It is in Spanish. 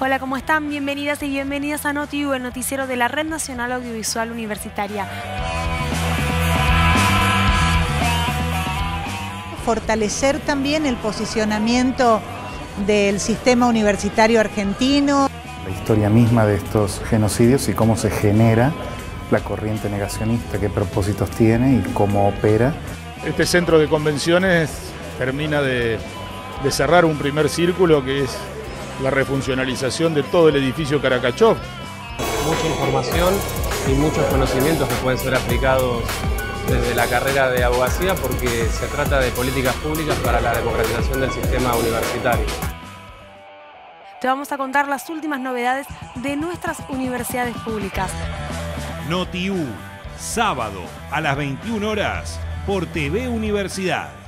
Hola, ¿cómo están? Bienvenidas y bienvenidas a NotiU, el noticiero de la Red Nacional Audiovisual Universitaria. Fortalecer también el posicionamiento del sistema universitario argentino. La historia misma de estos genocidios y cómo se genera la corriente negacionista, qué propósitos tiene y cómo opera. Este centro de convenciones termina de, de cerrar un primer círculo que es la refuncionalización de todo el edificio Caracachov. Mucha información y muchos conocimientos que pueden ser aplicados desde la carrera de abogacía porque se trata de políticas públicas para la democratización del sistema universitario. Te vamos a contar las últimas novedades de nuestras universidades públicas. NotiU, sábado a las 21 horas por TV Universidad.